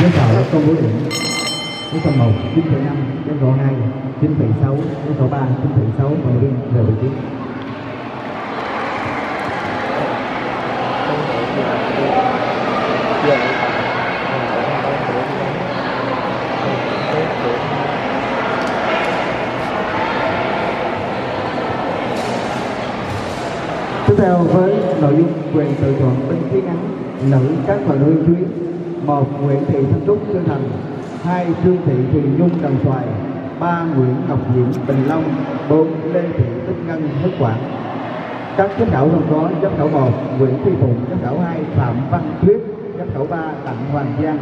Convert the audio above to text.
giám khảo công bố điểm. Giám khảo một, chín phẩy năm giám khảo hai, chín phẩy sáu giám số ba, chín phẩy sáu và động viên về vị trí. Tiếp theo với nội dung quyền tự chọn bên phía ngắn, nữ, các vận động viên một, Nguyễn Thị Thanh Trúc Trân Thành. Hai, Trương Thị Thùy Nhung trần Xoài ba, Nguyễn Ngọc Diễm Bình Long. Bốn, Lê Thị Tích Ngân Hớt Quảng. Các giám khảo gồm có giám khảo một, Nguyễn Phi Phụng, giám khảo hai, Phạm Văn Thuyết, giám khảo ba, Đặng Hoàng Giang.